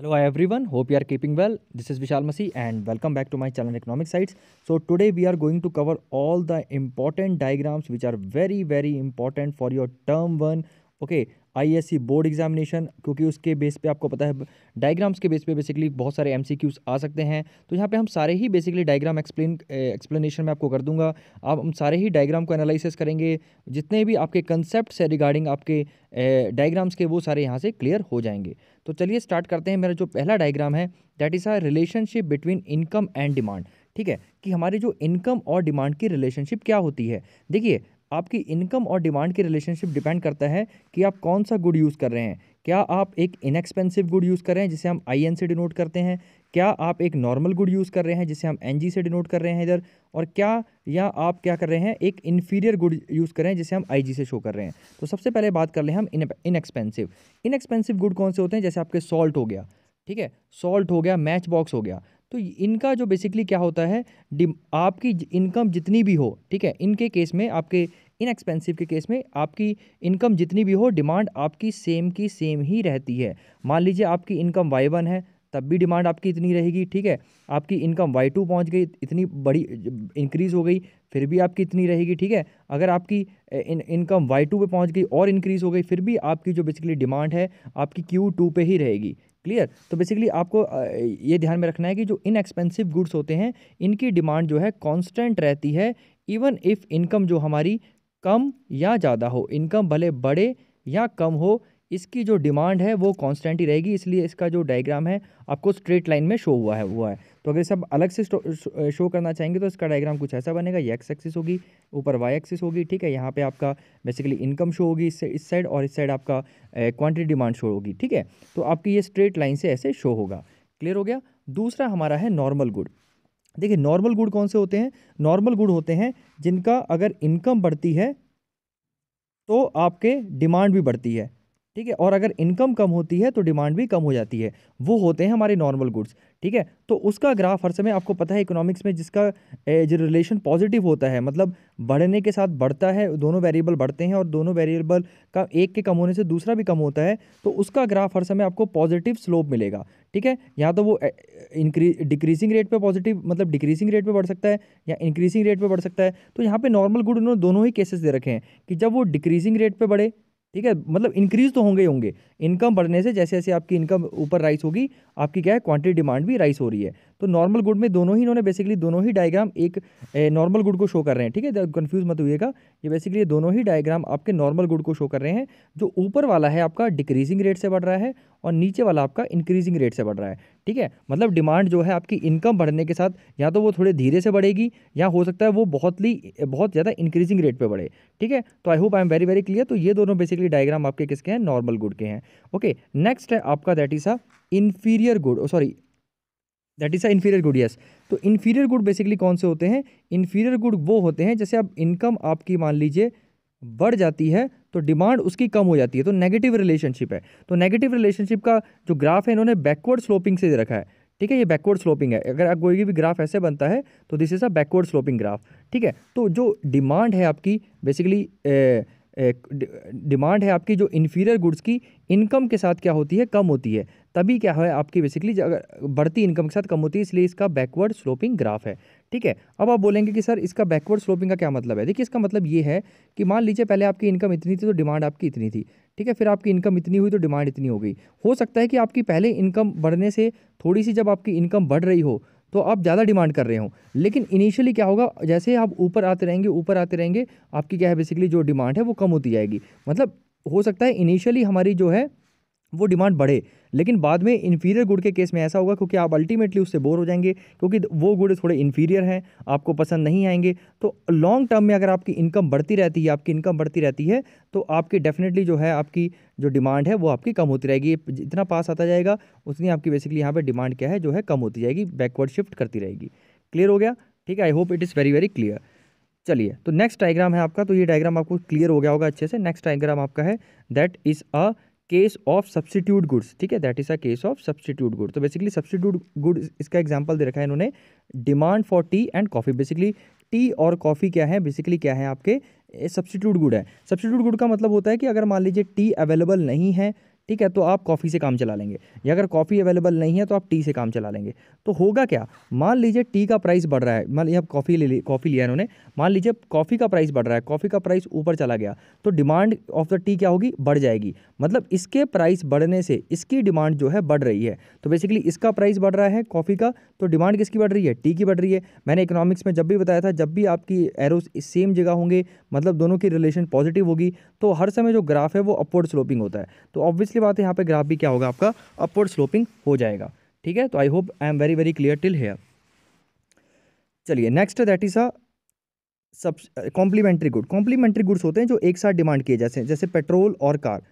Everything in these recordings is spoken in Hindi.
Hello everyone, hope you are keeping well. This is Vishal Masi and welcome back to my channel Economic Sites. So today we are going to cover all the important diagrams which are very very important for your term 1 okay ISC board examination क्योंकि उसके बेस पे आपको पता है डायग्राम्स के बेस पे बेसिकली बहुत सारे एमसीक्यूज आ सकते हैं। तो यहाँ पे हम सारे ही बेसिकली डायग्राम एक्सप्लेन एक्सप्लेनेशन में आपको कर दूँगा। आप, हम सारे ही डायग्राम को एनालिसिस करेंगे। जितने भी आपके कंसेप्ट से रिगार्डिंग आपके डायग्राम्स के, वो सारे यहाँ से क्लियर हो जाएँगे। तो चलिए स्टार्ट करते हैं। मेरा जो पहला डायग्राम है that is a relationship between income and demand ठीक है? कि हमारी जो इनकम और डिमांड की रिलेशनशिप क्या होती है? देखिए आपकी इनकम और डिमांड की रिलेशनशिप डिपेंड करता है कि आप कौन सा गुड यूज़ कर रहे हैं। क्या आप एक इनएक्सपेंसिव गुड यूज़ कर रहे हैं, जिसे हम आई से डिनोट करते हैं? क्या आप एक नॉर्मल गुड यूज़ कर रहे हैं, जिसे हम एन जी से डिनोट कर रहे हैं इधर? और क्या, या आप क्या कर रहे हैं, एक इन्फीरियर गुड यूज़ कर रहे हैं, जिसे हम आई जी से शो कर रहे हैं। तो सबसे पहले बात कर ले हम इनएक्सपेंसिव इनएक्सपेंसिव गुड कौन से होते हैं? जैसे आपके सॉल्ट हो गया, ठीक है? सॉल्ट हो गया मैच बॉक्स हो गया। तो इनका जो बेसिकली क्या होता है आपकी इनकम जितनी भी हो, ठीक है, इनके केस में, आपके इनएक्सपेंसिव के केस में, आपकी इनकम जितनी भी हो डिमांड आपकी सेम की सेम ही रहती है। मान लीजिए आपकी इनकम वाई वन है, तब भी डिमांड आपकी इतनी रहेगी, ठीक है, आपकी इनकम वाई टू पहुँच गई, इतनी बड़ी इंक्रीज़ हो गई, फिर भी आपकी इतनी रहेगी, ठीक है, अगर आपकी इन इनकम वाई टू पे पहुँच गई और इंक्रीज़ हो गई, फिर भी आपकी जो बेसिकली डिमांड है, आपकी क्यू टू पे ही रहेगी। क्लियर तो बेसिकली आपको ये ध्यान में रखना है कि जो इनएक्सपेंसिव गुड्स होते हैं, इनकी डिमांड जो है कांस्टेंट रहती है इवन इफ़ इनकम जो हमारी कम या ज़्यादा हो इनकम भले बढ़े या कम हो इसकी जो डिमांड है वो कांस्टेंट ही रहेगी, इसलिए इसका जो डायग्राम है, आपको स्ट्रेट लाइन में शो हुआ है हुआ है। तो अगर सब अलग से शो करना चाहेंगे तो इसका डायग्राम कुछ ऐसा बनेगा, ये एक्स एक्सिस होगी, ऊपर वाई एक्सिस होगी, ठीक है, यहाँ पे आपका बेसिकली इनकम शो होगी इससे इस साइड और इस साइड आपका क्वांटिटी डिमांड शो होगी, ठीक है? तो आपकी ये स्ट्रेट लाइन से ऐसे शो होगा। क्लियर हो गया? दूसरा हमारा है नॉर्मल गुड देखिए नॉर्मल गुड कौन से होते हैं? नॉर्मल गुड होते हैं जिनका अगर इनकम बढ़ती है तो आपके डिमांड भी बढ़ती है। ठीक है? और अगर इनकम कम होती है तो डिमांड भी कम हो जाती है। वो होते हैं हमारे नॉर्मल गुड्स ठीक है? तो उसका ग्राफ हर समय आपको पता है इकोनॉमिक्स में जिसका जो रिलेशन पॉजिटिव होता है मतलब बढ़ने के साथ बढ़ता है, दोनों वेरिएबल बढ़ते हैं और दोनों वेरिएबल का, एक के कम होने से दूसरा भी कम होता है तो उसका ग्राफ हर समय आपको पॉजिटिव स्लोप मिलेगा, ठीक है? या तो वो इंक्रीज डिक्रीजिंग रेट पे पॉजिटिव मतलब डिक्रीजिंग रेट पे बढ़ सकता है या इंक्रीजिंग रेट पे बढ़ सकता है। तो यहाँ पे नॉर्मल गुड उन्होंने दोनों ही केसेस दे रखे हैं कि जब वो डिक्रीजिंग रेट पे बढ़े ठीक है? मतलब इंक्रीज तो होंगे ही होंगे। इनकम बढ़ने से जैसे जैसे आपकी इनकम ऊपर राइस होगी, आपकी क्या है? क्वांटिटी डिमांड भी राइस हो रही है। तो नॉर्मल गुड में दोनों ही इन्होंने बेसिकली दोनों ही डायग्राम एक नॉर्मल गुड को शो कर रहे हैं। ठीक है? कंफ्यूज मत हुएगा ये बेसिकली दोनों ही डायग्राम आपके नॉर्मल गुड को शो कर रहे हैं, जो ऊपर वाला है आपका डिक्रीजिंग रेट से बढ़ रहा है और नीचे वाला आपका इंक्रीजिंग रेट से बढ़ रहा है। ठीक है? मतलब डिमांड जो है आपकी इनकम बढ़ने के साथ या तो वो थोड़े धीरे से बढ़ेगी या हो सकता है वो बहुत ही बहुत ज़्यादा इंक्रीजिंग रेट पे बढ़े। ठीक है? तो I hope I am very very clear तो ये दोनों बेसिकली डायग्राम आपके किसके हैं? नॉर्मल गुड के हैं। ओके नेक्स्ट है आपका that is a inferior good sorry that is a inferior good yes तो इन्फीरियर गुड बेसिकली कौन से होते हैं? इन्फीरियर गुड वो होते हैं जैसे अब इनकम आपकी मान लीजिए बढ़ जाती है तो डिमांड उसकी कम हो जाती है तो नेगेटिव रिलेशनशिप है। तो नेगेटिव रिलेशनशिप का जो ग्राफ है, इन्होंने बैकवर्ड स्लोपिंग से रखा है। ठीक है, ये बैकवर्ड स्लोपिंग है। अगर आप कोई भी ग्राफ ऐसे बनता है तो this is a backward sloping graph ठीक है तो जो डिमांड है आपकी बेसिकली डिमांड है आपकी जो इन्फीरियर गुड्स की इनकम के साथ क्या होती है? कम होती है। तभी क्या है, आपकी बेसिकली अगर बढ़ती इनकम के साथ कम होती है, इसलिए इसका बैकवर्ड स्लोपिंग ग्राफ है। ठीक है? अब आप बोलेंगे कि, सर, इसका बैकवर्ड स्लोपिंग का क्या मतलब है? देखिए, इसका मतलब ये है कि मान लीजिए पहले आपकी इनकम इतनी थी तो डिमांड आपकी इतनी थी। ठीक है? फिर आपकी इनकम इतनी हुई तो डिमांड इतनी हो गई। हो सकता है कि आपकी पहले इनकम बढ़ने से थोड़ी सी जब आपकी इनकम बढ़ रही हो तो आप ज़्यादा डिमांड कर रहे हो। लेकिन इनिशियली क्या होगा, जैसे आप ऊपर आते रहेंगे, ऊपर आते रहेंगे, आपकी क्या है बेसिकली जो डिमांड है वो कम होती जाएगी। मतलब हो सकता है इनिशियली हमारी जो है वो डिमांड बढ़े। लेकिन बाद में इन्फीरियर गुड के केस में ऐसा होगा क्योंकि आप अल्टीमेटली उससे बोर हो जाएँगे, क्योंकि वो गुड थोड़े इन्फीरियर हैं, आपको पसंद नहीं आएँगे। तो लॉन्ग टर्म में अगर आपकी इनकम बढ़ती रहती है, आपकी इनकम बढ़ती रहती है तो आपकी डेफिनेटली जो है, आपकी जो डिमांड है, वो आपकी कम होती रहेगी। जितना पास आता जाएगा, उतनी आपकी बेसिकली यहाँ पर डिमांड क्या है, जो है कम होती जाएगी बैकवर्ड शिफ्ट करती रहेगी। क्लियर हो गया? ठीक है I hope it is very very clear चलिए तो नेक्स्ट डायग्राम है आपका तो ये डायग्राम आपको क्लियर हो गया होगा अच्छे से। नेक्स्ट डायग्राम आपका है that is a case of substitute goods ठीक है? That is a case of substitute good तो बेसिकली सब्सिट्यूट गुड इसका एग्ज़ाम्पल दे रखा है इन्होंने। Demand for tea and coffee basically tea और कॉफ़ी क्या है? बेसिकली क्या है आपके? सब्सिट्यूट गुड है। सब्सटीट्यूट गुड का मतलब होता है कि अगर मान लीजिए टी अवेलेबल नहीं है ठीक है तो आप कॉफ़ी से काम चला लेंगे। या अगर कॉफ़ी अवेलेबल नहीं है तो आप टी से काम चला लेंगे। तो होगा क्या? मान लीजिए टी का प्राइस बढ़ रहा है। मान लीजिए आप कॉफ़ी ले ली, कॉफ़ी लिया इन्होंने। मान लीजिए कॉफ़ी का प्राइस बढ़ रहा है, कॉफ़ी का प्राइस ऊपर चला गया तो डिमांड ऑफ़ द टी क्या होगी? बढ़ जाएगी। मतलब इसके प्राइस बढ़ने से इसकी डिमांड जो है बढ़ रही है। तो बेसिकली इसका प्राइस बढ़ रहा है कॉफ़ी का तो डिमांड किसकी बढ़ रही है? टी की बढ़ रही है। मैंने इकोनॉमिक्स में जब भी बताया था, जब भी आपकी एरोस सेम जगह होंगे मतलब दोनों की रिलेशन पॉजिटिव होगी तो हर समय जो ग्राफ है वो अपवर्ड स्लोपिंग होता है। तो ऑब्वियसली बात है यहाँ पे ग्राफ भी क्या होगा आपका? अपवर्ड स्लोपिंग हो जाएगा। ठीक है? तो I hope I am very very clear till here चलिए नेक्स्ट दैट इज़ अ सब कॉम्प्लीमेंट्री गुड कॉम्प्लीमेंट्री गुड्स होते हैं जो एक साथ डिमांड किए जैसे जैसे पेट्रोल और कार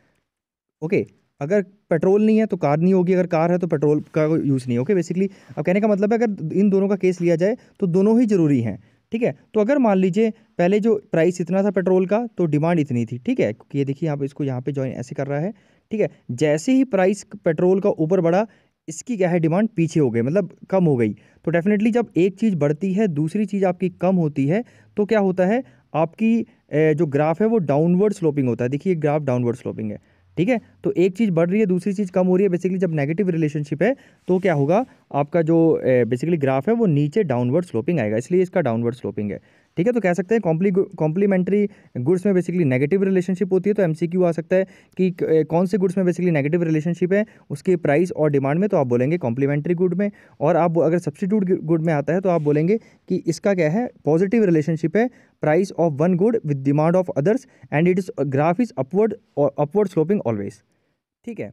ओके अगर पेट्रोल नहीं है तो कार नहीं होगी, अगर कार है तो पेट्रोल का यूज़ नहीं ओके बेसिकली अब कहने का मतलब है अगर इन दोनों का केस लिया जाए तो दोनों ही ज़रूरी हैं। ठीक है? तो अगर मान लीजिए, पहले जो प्राइस इतना था पेट्रोल का तो डिमांड इतनी थी, ठीक है? क्योंकि ये देखिए, यहाँ पे इसको यहाँ पे ज्वाइन ऐसे कर रहा है, ठीक है? जैसे ही प्राइस पेट्रोल का ऊपर बढ़ा, इसकी क्या है डिमांड पीछे हो गई मतलब कम हो गई। तो डेफिनेटली जब एक चीज़ बढ़ती है, दूसरी चीज़ आपकी कम होती है तो क्या होता है, आपकी जो ग्राफ है, वो डाउनवर्ड स्लोपिंग होता है। देखिए ग्राफ डाउनवर्ड स्लोपिंग है। ठीक है? तो एक चीज़ बढ़ रही है, दूसरी चीज़ कम हो रही है। बेसिकली जब नेगेटिव रिलेशनशिप है तो क्या होगा? आपका जो बेसिकली ग्राफ है, वो नीचे डाउनवर्ड स्लोपिंग आएगा। इसलिए इसका डाउनवर्ड स्लोपिंग है। ठीक है तो कह सकते हैं कॉम्प्ली कॉम्प्लीमेंट्री गुड्स में बेसिकली नेगेटिव रिलेशनशिप होती है तो एमसीक्यू आ सकता है कि कौन से गुड्स में बेसिकली नेगेटिव रिलेशनशिप है, उसके प्राइस और डिमांड में तो आप बोलेंगे कॉम्प्लीमेंट्री गुड में, और आप अगर सब्सिट्यूट गुड में आता है तो आप बोलेंगे कि इसका क्या है पॉजिटिव रिलेशनशिप है price of one good with demand of others and it is graph is upward upward sloping always ठीक है।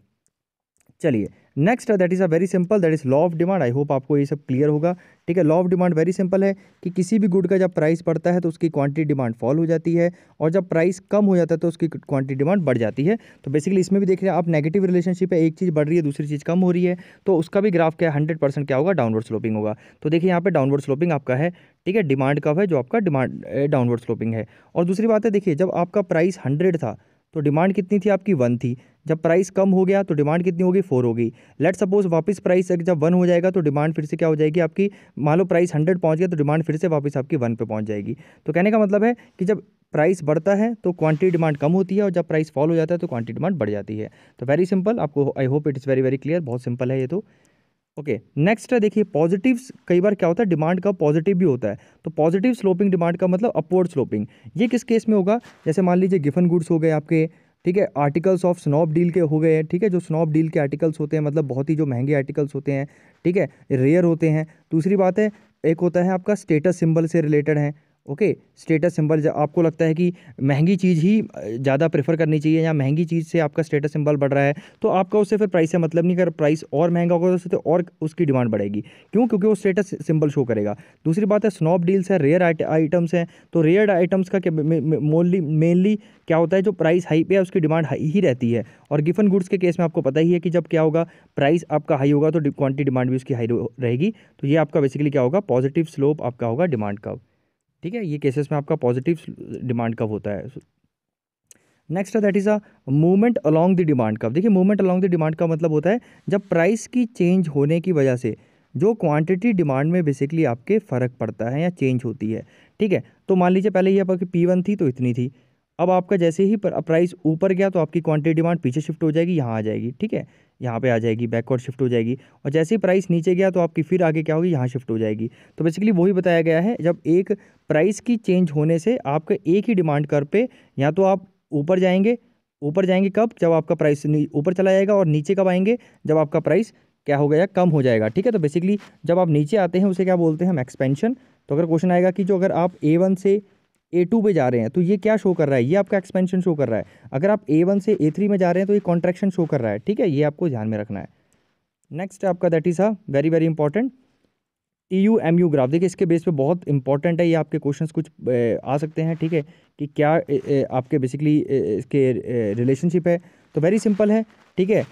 चलिए next that is a very simple that is law of demand I hope आपको ये सब क्लियर होगा। ठीक है law of demand very simple है कि किसी भी गुड का जब प्राइस बढ़ता है तो उसकी क्वांटिटी डिमांड फॉल हो जाती है और जब प्राइस कम हो जाता है तो उसकी क्वांटिटी डिमांड बढ़ जाती है। तो बेसिकली इसमें भी देख रहे हैं आप नेगेटिव रिलेशनशिप है एक चीज़ बढ़ रही है, दूसरी चीज़ कम हो रही है तो उसका भी ग्राफ क्या है? हंड्रेड क्या होगा? डाउनवर्ड स्लोपिंग होगा। तो देखिए, यहाँ पर डाउनवर्ड स्लोपिंग आपका है। ठीक है डिमांड कब है? जो आपका डिमांड डाउनवर्ड स्लोपिंग है। और दूसरी बात है, देखिए, जब आपका प्राइस हंड्रेड था तो डिमांड कितनी थी आपकी? वन थी। जब प्राइस कम हो गया तो डिमांड कितनी होगी? फोर होगी। लेट सपोज़ वापस प्राइस जब वन हो जाएगा तो डिमांड फिर से क्या हो जाएगी आपकी? मान लो प्राइस हंड्रेड पहुँच गया तो डिमांड फिर से वापस आपकी वन पे पहुँच जाएगी। तो कहने का मतलब है कि जब प्राइस बढ़ता है तो क्वांटिटी डिमांड कम होती है और जब प्राइस फॉल हो जाता है तो क्वांटिटी डिमांड बढ़ जाती है। तो वेरी सिंपल आपको I hope it is very very clear बहुत सिंपल है ये तो। ओके नेक्स्ट है देखिए पॉजिटिव्स कई बार क्या होता है डिमांड का पॉजिटिव भी होता है। तो पॉजिटिव स्लोपिंग डिमांड का मतलब अपवर्ड स्लोपिंग ये किस केस में होगा? जैसे मान लीजिए गिफन गुड्स हो गए आपके, ठीक है? आर्टिकल्स ऑफ़ स्नॉप डील के हो गए हैं ठीक है? जो स्नॉप डील के आर्टिकल्स होते हैं मतलब बहुत ही जो महँगे आर्टिकल्स होते हैं, ठीक है? रेयर होते हैं। दूसरी बात है, एक होता है आपका स्टेटस सिंबल से रिलेटेड है। ओके स्टेटस सिंबल आपको लगता है कि महँगी चीज़ ही ज़्यादा प्रेफर करनी चाहिए या महँगी चीज़ से आपका स्टेटस सिंबल बढ़ रहा है तो आपका उससे फिर प्राइस से मतलब नहीं कर प्राइस और महँगा होगा तो और उसकी डिमांड बढ़ेगी। क्यों? क्योंकि वो स्टेटस सिंबल शो करेगा। दूसरी बात है स्नॉप डील्स है रेयर आइटम्स हैं तो रेयर आइटम्स का मोनली मेनली क्या होता है, जो प्राइस हाई पे है, उसकी डिमांड हाई ही रहती है। और गिफन गुड्स के केस में आपको पता ही है कि जब क्या होगा प्राइस आपका हाई होगा तो क्वांटिटी डिमांड भी उसकी हाई रहेगी। तो ये आपका बेसिकली क्या होगा पॉजिटिव स्लोप आपका होगा डिमांड का। ठीक है, ये केसेस में आपका पॉजिटिव डिमांड कब होता है? नेक्स्ट है that is a movement along the demand कब देखिए मूवमेंट अलॉन्ग द डिमांड का मतलब होता है जब प्राइस की चेंज होने की वजह से जो क्वांटिटी डिमांड में बेसिकली आपके फ़र्क पड़ता है या चेंज होती है, ठीक है? तो मान लीजिए, पहले ये आपकी पी वन थी तो इतनी थी। अब आपका जैसे ही प्राइस ऊपर गया तो आपकी क्वांटिटी डिमांड पीछे शिफ्ट हो जाएगी, यहाँ आ जाएगी, ठीक है? यहाँ पे आ जाएगी बैकवर्ड शिफ्ट हो जाएगी और जैसे ही प्राइस नीचे गया तो आपकी फिर आगे क्या होगी, यहाँ शिफ्ट हो जाएगी। तो बेसिकली वही बताया गया है, जब एक प्राइस की चेंज होने से आपके एक ही डिमांड कर पे या तो आप ऊपर जाएँगे ऊपर जाएँगे कब? जब आपका प्राइस ऊपर चला जाएगा और नीचे कब आएँगे? जब आपका प्राइस क्या हो गया, कम हो जाएगा, ठीक है? तो बेसिकली जब आप नीचे आते हैं, उसे क्या बोलते हैं हम एक्सपेंशन तो अगर क्वेश्चन आएगा कि जो अगर आप ए वन से ए टू पे जा रहे हैं तो ये क्या शो कर रहा है? ये आपका एक्सपेंशन शो कर रहा है। अगर आप ए वन से ए थ्री में जा रहे हैं तो ये कॉन्ट्रैक्शन शो कर रहा है, ठीक है? ये आपको ध्यान में रखना है। नेक्स्ट आपका that is a very very important T U M U graph देखिए, इसके बेस पे बहुत इंपॉर्टेंट है, ये आपके क्वेश्चंस कुछ आ सकते हैं, ठीक है? कि क्या आपके बेसिकली इसके रिलेशनशिप है। तो वेरी सिंपल है, ठीक है?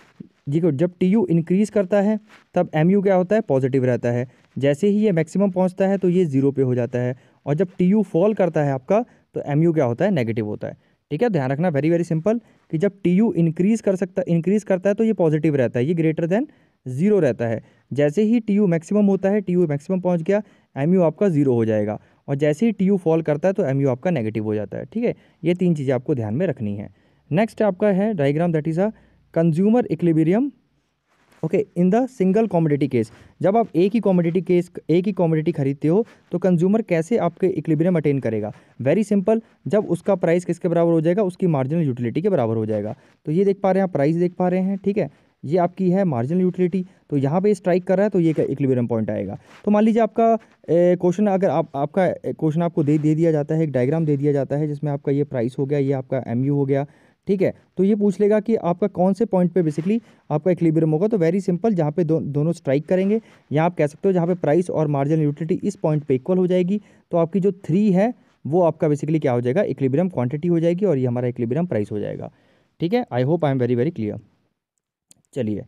देखो, जब टी यू इंक्रीज़ करता है, तब एम यू क्या होता है? पॉजिटिव रहता है। जैसे ही ये मैक्सिमम पहुँचता है तो ये ज़ीरो पे हो जाता है। और जब टी यू फॉल करता है आपका तो एम यू क्या होता है? नेगेटिव होता है। ठीक है? ध्यान रखना वेरी वेरी सिंपल कि जब टी यू इंक्रीज़ कर सकता इंक्रीज़ करता है तो ये पॉजिटिव रहता है। ये ग्रेटर देन ज़ीरो रहता है। जैसे ही टी यू मैक्सिमम होता है टी यू मैक्सिमम पहुँच गया एम यू आपका ज़ीरो हो जाएगा। और जैसे ही टी यू फॉल करता है तो एम यू आपका नेगेटिव हो जाता है। ठीक है? ये तीन चीज़ें आपको ध्यान में रखनी है। नेक्स्ट आपका है diagram that is a consumer equilibrium okay in the single commodity case जब आप एक ही कॉमोडिटी केस एक ही कॉमोडिटी खरीदते हो तो कंज्यूमर कैसे आपके इक्लिब्रियम अटेन करेगा? वेरी सिंपल जब उसका प्राइस किसके बराबर हो जाएगा? उसकी मार्जिनल यूटिलिटी के बराबर हो जाएगा। तो ये देख पा रहे हैं आप प्राइस देख पा रहे हैं, ठीक है? ये आपकी है मार्जिनल यूटिलिटी तो यहाँ पे स्ट्राइक कर रहा है तो ये इक्लिबेरियम पॉइंट आएगा। तो मान लीजिए आपका क्वेश्चन अगर आप, आपका क्वेश्चन आपको दे दे दिया जाता है, एक डायग्राम दे दिया जाता है, जिसमें आपका ये प्राइस हो गया, ये आपका एमयू हो गया ठीक है? तो ये पूछ लेगा कि आपका कौन से पॉइंट पे बेसिकली आपका इक्लिबेरियम होगा? तो वेरी सिंपल जहाँ पे दो, दोनों स्ट्राइक करेंगे। यहाँ आप कह सकते हो जहाँ पे प्राइस और मार्जिनल यूटिलिटी इस पॉइंट पे इक्वल हो जाएगी। तो आपकी जो थ्री है वो आपका बेसिकली क्या हो जाएगा? इक्लिबेरियम क्वांटिटी हो जाएगी और ये हमारा इक्लिबेरियम प्राइस हो जाएगा। ठीक है? I hope I am very very clear चलिए।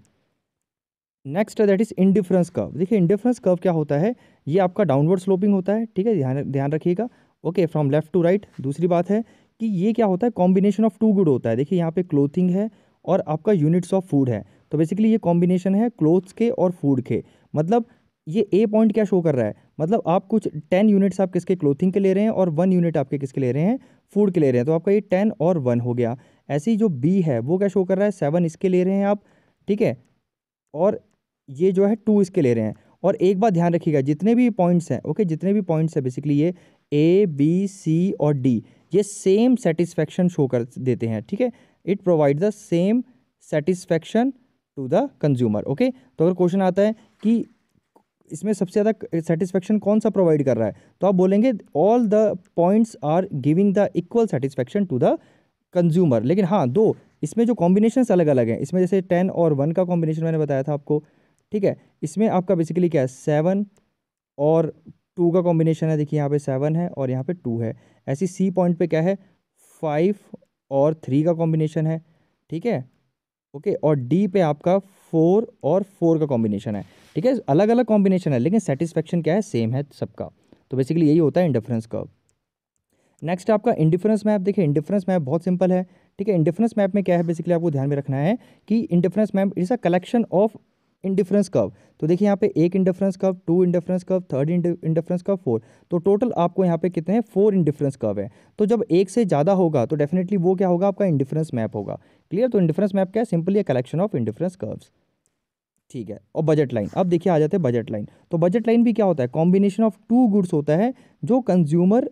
Next that is indifference curve देखिए इंडिफरेंस कर्व क्या होता है? ये आपका डाउनवर्ड स्लोपिंग होता है। ठीक है? ध्यान ध्यान रखिएगा। Okay from left to right दूसरी बात है। कि ये क्या होता है? कॉम्बिनेशन ऑफ़ टू गुड होता है। देखिए, यहाँ पे क्लोथिंग है और आपका यूनिट्स ऑफ़ फ़ूड है। तो बेसिकली ये कॉम्बिनेशन है क्लोथ्स के और फ़ूड के। मतलब ये ए पॉइंट क्या शो कर रहा है? मतलब आप कुछ टेन यूनिट्स आप किसके क्लोथिंग के ले रहे हैं और वन यूनिट आपके किसके ले रहे हैं? फ़ूड के ले रहे हैं। तो आपका ये टेन और वन हो गया। ऐसे जो बी है, वो क्या शो कर रहा है? सेवन इसके ले रहे हैं आप, ठीक है? और ये जो है टू इसके ले रहे हैं। और एक बात ध्यान रखिएगा, जितने भी पॉइंट्स हैं ओके जितने भी पॉइंट्स हैं बेसिकली ये ए बी सी और डी ये सेम सेटिस्फैक्शन शो कर देते हैं, ठीक है? It provide the same satisfaction to the consumer okay तो अगर क्वेश्चन आता है कि इसमें सबसे ज़्यादा सेटिस्फैक्शन कौन सा प्रोवाइड कर रहा है तो आप बोलेंगे all the points are giving the equal satisfaction to the consumer लेकिन हाँ दो, इसमें जो कॉम्बिनेशन अलग अलग हैं, इसमें जैसे टेन और वन का कॉम्बिनेशन मैंने बताया था आपको ठीक है? इसमें आपका बेसिकली क्या है? सेवन और टू का कॉम्बिनेशन है। देखिए, यहाँ पे सेवन है और यहाँ पे टू है। ऐसी सी पॉइंट पे क्या है? फाइव और थ्री का कॉम्बिनेशन है। ठीक है? ओके, और डी पे आपका फोर और फोर का कॉम्बिनेशन है। ठीक है? अलग अलग कॉम्बिनेशन है, लेकिन सेटिस्फेक्शन क्या है? सेम है सबका। तो बेसिकली यही होता है इंडिफरेंस का नेक्स्ट आपका इंडिफरेंस मैप देखिए इंडिफरेंस मैप बहुत सिंपल है। ठीक है? इंडिफरेंस मैप में क्या है? बेसिकली आपको ध्यान में रखना है कि indifference map is a collection of indifference curve तो देखिए यहाँ पे एक indifference curve two indifference curve third indifference curve four तो टोटल आपको यहाँ पे कितने हैं? फोर इंडिफरेंस कर्व है। तो जब एक से ज़्यादा होगा तो डेफिनेटली वो क्या होगा? आपका इंडिफरेंस मैप होगा। क्लियर तो इंडिफरेंस मैप क्या है? Simply a collection of indifference curves ठीक है? और बजट लाइन अब देखिए आ जाते हैं बजट लाइन तो बजट लाइन भी क्या होता है? कॉम्बिनेशन ऑफ़ टू गुड्स होता है, जो कंज्यूमर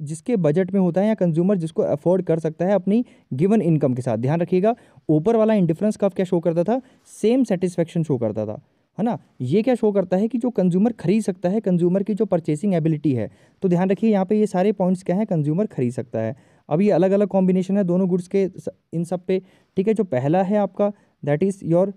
जिसके बजट में होता है या कंज्यूमर जिसको अफोर्ड कर सकता है अपनी गिवन इनकम के साथ। ध्यान रखिएगा, ऊपर वाला इंडिफरेंस कब क्या शो करता था? सेम सेटिस्फेक्शन शो करता था, है ना? ये क्या शो करता है कि जो कंज्यूमर खरीद सकता है कंज्यूमर की जो परचेसिंग एबिलिटी है। तो ध्यान रखिए, यहाँ पे ये सारे पॉइंट्स क्या है? कंज्यूमर खरीद सकता है। अब ये अलग अलग कॉम्बिनेशन है, दोनों गुड्स के इन सब पे, ठीक है? जो पहला है आपका दैट इज़ योर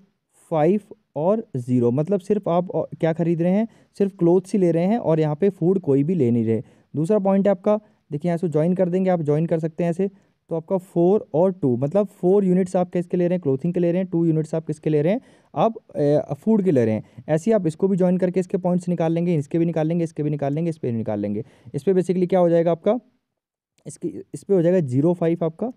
फाइव और ज़ीरो मतलब सिर्फ़ आप क्या खरीद रहे हैं? सिर्फ़ क्लोथ्स ही ले रहे हैं और यहाँ पे फ़ूड कोई भी ले नहीं रहे। दूसरा पॉइंट है आपका देखिए यहाँ से ज्वाइन कर देंगे, आप ज्वाइन कर सकते हैं ऐसे। तो आपका फोर और टू मतलब फोर यूनिट्स आप किसके ले रहे हैं? क्लोथिंग के ले रहे हैं टू यूनिट्स आप किसके ले रहे हैं? आप फ़ूड के ले रहे हैं। ऐसे ही आप इसको भी ज्वाइन करके इसके पॉइंट्स निकाल लेंगे, इसके भी निकाल लेंगे, इसके भी निकाल लेंगे, इस पर भी निकाल लेंगे। इस पर बेसिकली क्या हो जाएगा आपका? इसकी, इस पर हो जाएगा ज़ीरो फाइव आपका,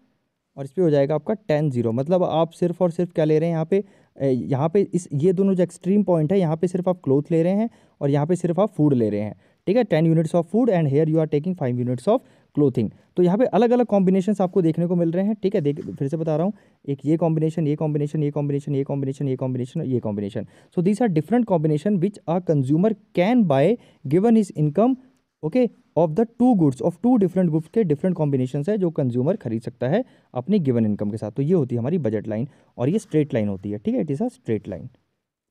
और इस पर हो जाएगा आपका टेन ज़ीरो मतलब आप सिर्फ़ और सिर्फ़ क्या ले रहे हैं यहाँ पे? यहाँ पे इस, ये दोनों जो एक्सट्रीम पॉइंट है, यहाँ पे सिर्फ़ आप क्लोथ ले रहे हैं और यहाँ पे सिर्फ़ आप फ़ूड ले रहे हैं। ठीक है ten units of food and here you are taking five units of clothing तो यहाँ पे अलग अलग कॉम्बिनेशन आपको देखने को मिल रहे हैं, ठीक है? देख, फिर से बता रहा हूँ, एक ये कॉम्बिनेशन ये कॉम्बिनेशन ये कॉम्बिनेशन ये कॉम्बिनेशन ये कॉम्बिनेशन ये combination so these are different combination which a consumer can buy given is income okay of the two goods of two different goods के डिफरेंट कॉम्बिनेशन है जो कंज्यूमर खरीद सकता है अपनी गिवन इनकम के साथ. तो ये होती है हमारी बजट लाइन और ये स्ट्रेट लाइन होती है, ठीक है? It is a straight line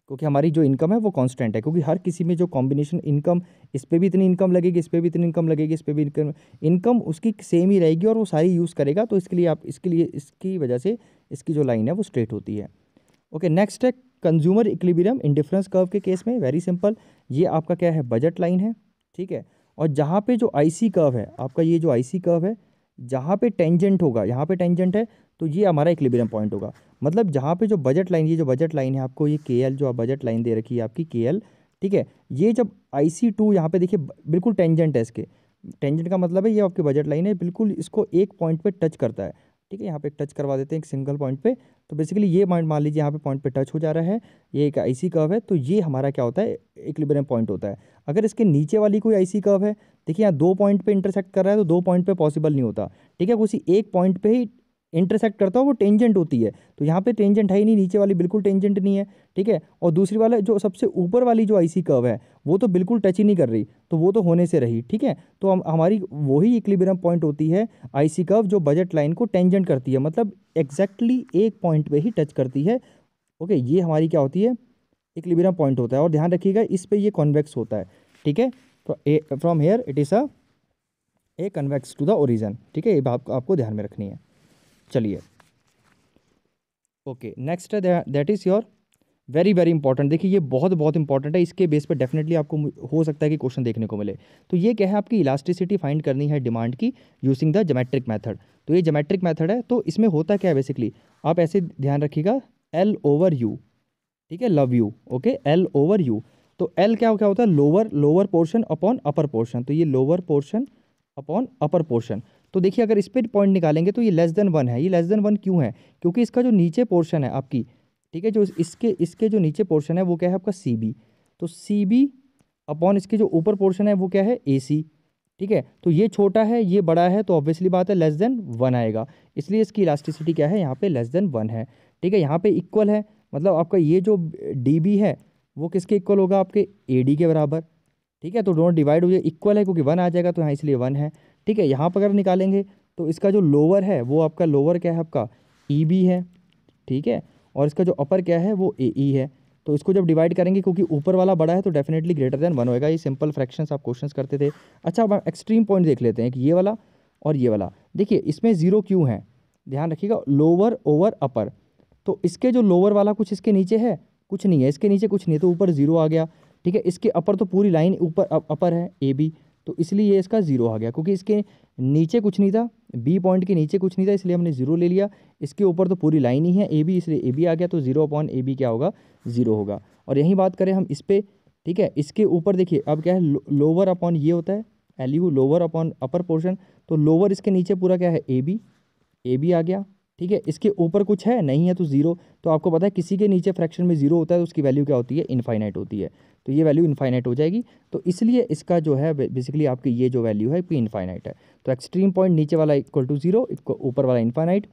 क्योंकि हमारी जो इनकम है वो कांस्टेंट है, क्योंकि हर किसी में जो कॉम्बिनेशन इनकम इस पर भी इतनी इनकम लगेगी, इस पर भी इतनी इनकम लगेगी, इस पर भी इनकम इनकम उसकी सेम ही रहेगी और वो सारी यूज़ करेगा तो इसके लिए आप, इसके लिए, इसकी वजह से इसकी जो लाइन है वो स्ट्रेट होती है। ओके नेक्स्ट है कंज्यूमर इक्लिबियम इंडिफरेंस कर्व के केस में वेरी सिंपल ये आपका क्या है बजट लाइन है, ठीक है? और जहाँ पे जो आईसी कर्व है, आपका ये जो आईसी कर्व है, जहाँ पे टेंजेंट होगा, यहाँ पे टेंजेंट है तो ये हमारा इक्लिबियम पॉइंट होगा। मतलब जहाँ पे जो बजट लाइन ये जो बजट लाइन है आपको, ये के जो आप बजट लाइन दे रखी है आपकी के ठीक है? ये जब आई सी टू यहाँ पर देखिए, बिल्कुल टेंजेंट है इसके। टेंजेंट का मतलब है ये आपकी बजट लाइन है, बिल्कुल इसको एक पॉइंट पे टच करता है। ठीक है? यहाँ पे टच करवा देते हैं, एक सिंगल पॉइंट पे। तो बेसिकली ये पॉइंट मान लीजिए यहाँ पे पॉइंट पे टच हो जा रहा है, ये एक आईसी कर्व है तो ये हमारा क्या होता है? इक्लिबरियम पॉइंट होता है। अगर इसके नीचे वाली कोई आईसी कर्व है, देखिए यहाँ दो पॉइंट पे इंटरसेक्ट कर रहा है तो दो पॉइंट पे पॉसिबल नहीं होता। ठीक है? उसी एक पॉइंट पे ही इंटरसेक्ट करता है, वो टेंजेंट होती है। तो यहाँ पे टेंजेंट है ही नहीं, नीचे वाली बिल्कुल टेंजेंट नहीं है, ठीक है? और दूसरी वाला जो सबसे ऊपर वाली जो आईसी कर्व है, वो तो बिल्कुल टच ही नहीं कर रही तो वो तो होने से रही, ठीक है? तो हम, हमारी वही इक्लिबिरम पॉइंट होती है आईसी कर्व जो बजट लाइन को टेंजेंट करती है मतलब एग्जैक्टली exactly एक पॉइंट पर ही टच करती है। ओके ये हमारी क्या होती है? इक्लिबिरम पॉइंट होता है, और ध्यान रखिएगा, इस पर ये कॉन्वेक्स होता है, ठीक है? From here it is a a convex to the origin ठीक है? ये आपको ध्यान में रखनी है। चलिए। ओके नेक्स्ट है that is your very very important देखिए, ये बहुत बहुत इंपॉर्टेंट है। इसके बेस पर डेफिनेटली आपको हो सकता है कि क्वेश्चन देखने को मिले। तो ये क्या है आपकी इलास्टिसिटी फाइंड करनी है डिमांड की यूजिंग द जोमेट्रिक मेथड तो ये जोमेट्रिक मेथड है तो इसमें होता क्या है बेसिकली आप ऐसे ध्यान रखिएगा एल ओवर यू ठीक है? L U okay L over U तो एल क्या क्या होता है? Lower lower portion upon upper portion तो ये lower portion upon upper portion तो देखिए, अगर इस पर पॉइंट निकालेंगे तो ये लेस देन वन है। ये लेस देन वन क्यों है? क्योंकि इसका जो नीचे पोर्शन है आपकी, ठीक है, जो इसके इसके जो नीचे पोर्शन है, वो क्या है आपका सी बी तो सी बी अपॉन इसके जो ऊपर पोर्शन है, वो क्या है? ए सी ठीक है? तो ये छोटा है, ये बड़ा है तो ऑब्वियसली बात है लेस देन वन आएगा। इसलिए इसकी इलास्टिसिटी क्या है? यहाँ पे लेस देन वन है। ठीक है? यहाँ पे इक्वल है। मतलब आपका ये जो डी बी है, वो किसके इक्वल होगा? आपके ए डी के बराबर। ठीक है? तो दोनों डिवाइड हो जाए इक्वल है, क्योंकि वन आ जाएगा तो यहाँ इसलिए वन है। ठीक है, यहाँ पर अगर निकालेंगे तो इसका जो लोअर है, वो आपका लोअर क्या है आपका? ई e बी है, ठीक है? और इसका जो अपर क्या है, वो ए ई e है। तो इसको जब डिवाइड करेंगे, क्योंकि ऊपर वाला बड़ा है तो डेफिनेटली ग्रेटर देन वन होएगा। ये सिंपल फ्रैक्शंस आप क्वेश्चंस करते थे। अच्छा अब एक्सट्रीम पॉइंट देख लेते हैं कि ये वाला और ये वाला। देखिए, इसमें ज़ीरो क्यों है? ध्यान रखिएगा लोअर ओवर अपर तो इसके जो लोअर वाला कुछ इसके नीचे है, कुछ नहीं है। इसके नीचे कुछ नहीं है तो ऊपर ज़ीरो आ गया। ठीक है, इसके अपर तो पूरी लाइन ऊपर अपर है ए बी तो इसलिए ये इसका ज़ीरो आ गया, क्योंकि इसके नीचे कुछ नहीं था, बी पॉइंट के नीचे कुछ नहीं था, इसलिए हमने ज़ीरो ले लिया। इसके ऊपर तो पूरी लाइन ही है, ए बी, इसलिए ए बी आ गया तो ज़ीरो अपॉन ए बी क्या होगा? ज़ीरो होगा। और यही बात करें हम इस पर ठीक है, इसके ऊपर देखिए, अब क्या है लोअर अपॉन ये होता है L U lower upon upper portion तो लोअर इसके नीचे पूरा क्या है, ए बी ए बी आ गया। ठीक है? इसके ऊपर कुछ है, नहीं है तो ज़ीरो तो आपको पता है किसी के नीचे फ्रैक्शन में ज़ीरो होता है तो उसकी वैल्यू क्या होती है? इनफाइनाइट होती है। तो ये वैल्यू इनफाइनाइट हो जाएगी। तो इसलिए इसका जो है बेसिकली आपकी ये जो वैल्यू है पी इनफाइनाइट है। तो एक्सट्रीम पॉइंट नीचे वाला इक्वल टू ज़ीरो ऊपर वाला इनफाइनाइट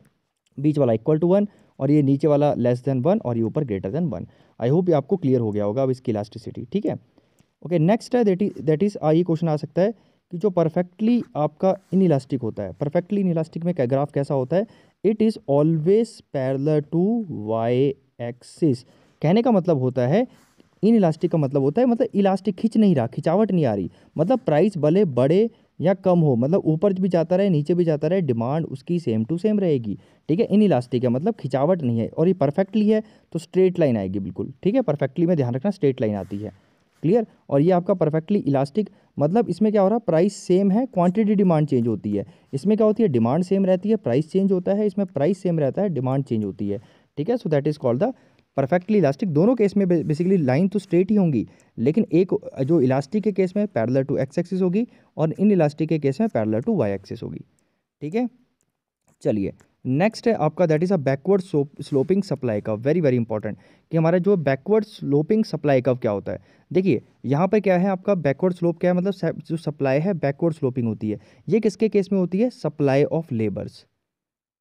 बीच वाला इक्वल टू वन और ये नीचे वाला लेस देन वन और ये ऊपर greater than one I hope ये आपको क्लियर हो गया होगा अब इसकी इलास्टिसिटी ठीक है? ओके नेक्स्ट है दैट इज़ दैट इज़ ये क्वेश्चन आ सकता है कि जो परफेक्टली आपका इन इलास्टिक होता है परफेक्टली इन इलास्टिक में ग्राफ कैसा होता है? It is always parallel to Y axis कहने का मतलब होता है, इन इलास्टिक का मतलब होता है मतलब इलास्टिक खिंच नहीं रहा, खिंचावट नहीं आ रही। मतलब प्राइस भले बड़े या कम हो मतलब ऊपर भी जाता रहे, नीचे भी जाता रहे डिमांड उसकी सेम टू सेम रहेगी। ठीक है? इन इलास्टिक है मतलब खिंचावट नहीं है। और ये परफेक्टली है तो स्ट्रेट लाइन आएगी, बिल्कुल। ठीक है? परफेक्टली में ध्यान रखना स्ट्रेट लाइन आती है। क्लियर और ये आपका परफेक्टली इलास्टिक मतलब इसमें क्या हो रहा है? प्राइस सेम है क्वांटिटी डिमांड चेंज होती है। इसमें क्या होती है? डिमांड सेम रहती है प्राइस चेंज होता है, इसमें प्राइस सेम रहता है डिमांड चेंज होती है। ठीक है? So that is called the perfectly elastic दोनों केस में बेसिकली लाइन तो स्ट्रेट ही होंगी, लेकिन एक जो इलास्टिक के केस में पैरलर टू एक्स एक्सिस होगी और इन इलास्टिक के केस में पैरलर टू वाई एक्सिस होगी। ठीक है? चलिए नेक्स्ट है आपका that is a backward sloping supply का वेरी वेरी इंपॉर्टेंट कि हमारा जो बैकवर्ड स्लोपिंग सप्लाई कव क्या होता है? देखिए, यहाँ पर क्या है आपका बैकवर्ड स्लोप क्या है? मतलब जो सप्लाई है बैकवर्ड स्लोपिंग होती है। ये किसके केस में होती है? सप्लाई ऑफ़ लेबर्स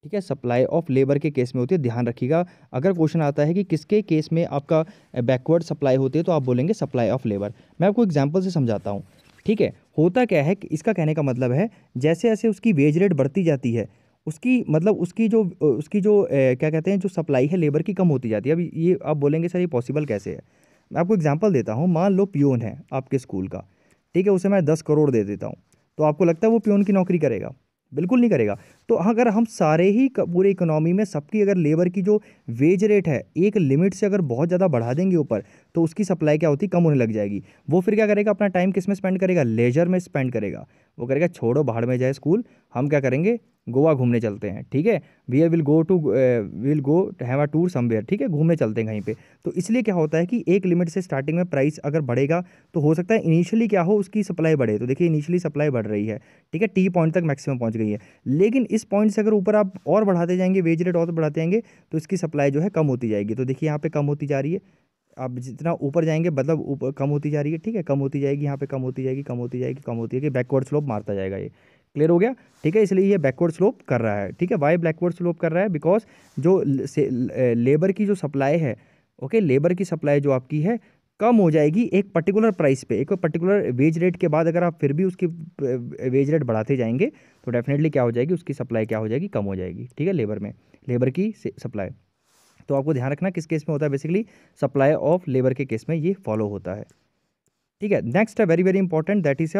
ठीक है? सप्लाई ऑफ़ लेबर के केस में होती है, ध्यान रखिएगा। अगर क्वेश्चन आता है कि किसके केस में आपका बैकवर्ड सप्लाई होती है तो आप बोलेंगे सप्लाई ऑफ़ लेबर मैं आपको एग्ज़ाम्पल से समझाता हूँ। ठीक है? होता क्या है, इसका कहने का मतलब है जैसे जैसे उसकी वेज रेट बढ़ती जाती है उसकी मतलब उसकी जो उसकी जो ए, क्या कहते हैं जो सप्लाई है लेबर की कम होती जाती है। अब ये आप बोलेंगे सर ये पॉसिबल कैसे है? मैं आपको एग्जांपल देता हूँ। मान लो प्योन है आपके स्कूल का ठीक है उसे मैं दस करोड़ दे देता हूँ। तो आपको लगता है वो प्योन की नौकरी करेगा? बिल्कुल नहीं करेगा। तो अगर हम सारे ही पूरे इकोनॉमी में सबकी अगर लेबर की जो वेज रेट है एक लिमिट से अगर बहुत ज़्यादा बढ़ा देंगे ऊपर तो उसकी सप्लाई क्या होती, कम होने लग जाएगी। वो फिर क्या करेगा, अपना टाइम किसमें स्पेंड करेगा? लेजर में स्पेंड करेगा। वो करेगा, छोड़ो, बाहर में जाए स्कूल हम क्या करेंगे? गोवा घूमने चलते हैं, ठीक है? We will go to will go have a tour somewhere ठीक है? घूमने चलते हैं कहीं पे। तो इसलिए क्या होता है कि एक लिमिट से स्टार्टिंग में प्राइस अगर बढ़ेगा तो हो सकता है इनिशियली क्या हो, उसकी सप्लाई बढ़े। तो देखिए इनिशियली सप्लाई बढ़ रही है, ठीक है? टी पॉइंट तक मैक्सिमम पहुँच गई है। लेकिन इस पॉइंट से अगर ऊपर आप और बढ़ाते जाएँगे वेज रेट और बढ़ाते जाएँगे तो इसकी सप्लाई जो है कम होती जाएगी। तो देखिए, यहाँ पर कम होती जा रही है। आप जितना ऊपर जाएँगे मतलब ऊपर कम होती जा रही है, ठीक है? कम होती जाएगी, यहाँ पे कम होती जाएगी, कम होती जाएगी, कम होती जाएगी बैकवर्ड स्लोप मारता जाएगा ये। क्लियर हो गया? ठीक है, इसलिए ये बैकवर्ड स्लोप कर रहा है, ठीक है? वाई बैकवर्ड स्लोप कर रहा है? बिकॉज़ जो लेबर की जो सप्लाई है ओके लेबर की सप्लाई जो आपकी है, कम हो जाएगी एक पर्टिकुलर प्राइस पे। एक पर्टिकुलर वेज रेट के बाद अगर आप फिर भी उसकी वेज रेट बढ़ाते जाएँगे तो डेफिनेटली क्या हो जाएगी? उसकी सप्लाई क्या हो जाएगी? कम हो जाएगी, ठीक है? लेबर में लेबर की सप्लाई तो आपको ध्यान रखना किस केस में होता है बेसिकली सप्लाई ऑफ़ लेबर के केस में ये फॉलो होता है। ठीक है नेक्स्ट है very very important that is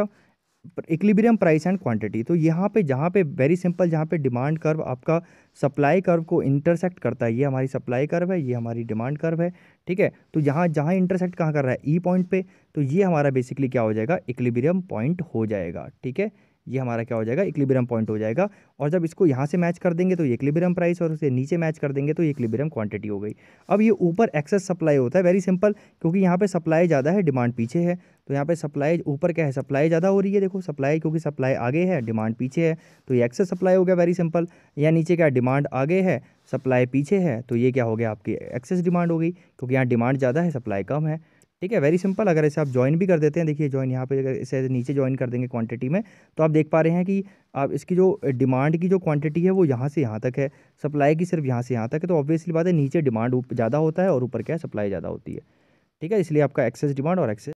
equilibrium price and quantity तो यहाँ पे, जहाँ पे वेरी सिंपल जहाँ पे डिमांड कर्व आपका सप्लाई कर्व को इंटरसेक्ट करता है, ये हमारी सप्लाई कर्व है, ये हमारी डिमांड कर्व है, ठीक है? तो यहाँ जहाँ इंटरसेक्ट कहाँ कर रहा है? ई e पॉइंट पे तो ये हमारा बेसिकली क्या हो जाएगा? इक्लिबिरियम पॉइंट हो जाएगा, ठीक है? ये हमारा क्या हो जाएगा? इक्लिबिरम पॉइंट हो जाएगा। और जब इसको यहाँ से मैच कर देंगे तो ये इक्लिबिरम प्राइस और उसे नीचे मैच कर देंगे तो ये इक्लिबिरम क्वांटिटी हो गई। अब ये ऊपर एक्सेस सप्लाई होता है वेरी सिंपल क्योंकि यहाँ पे सप्लाई ज़्यादा है डिमांड पीछे है। तो यहाँ पे सप्लाई ऊपर क्या है? सप्लाई ज़्यादा हो रही है। देखो सप्लाई क्योंकि सप्लाई आगे है डिमांड पीछे है। तो ये एक्सेस सप्लाई हो गया वेरी सिंपल या नीचे क्या? डिमांड आगे है सप्लाई पीछे है। तो ये क्या हो गया? आपकी एक्सेस डिमांड हो गई, क्योंकि यहाँ डिमांड ज़्यादा है सप्लाई कम है। ठीक है वेरी सिंपल अगर ऐसे आप ज्वाइन भी कर देते हैं, देखिए ज्वाइन यहाँ पे अगर इसे नीचे ज्वाइन कर देंगे क्वांटिटी में तो आप देख पा रहे हैं कि आप इसकी जो डिमांड की जो क्वांटिटी है, वो यहाँ से यहाँ तक है। सप्लाई की सिर्फ़ यहाँ से यहाँ तक है तो ऑब्वियसली बात है, नीचे डिमांड ज़्यादा होता है और ऊपर क्या है सप्लाई ज़्यादा होती है। ठीक है, इसलिए आपका एक्सेस डिमांड और एक्सेस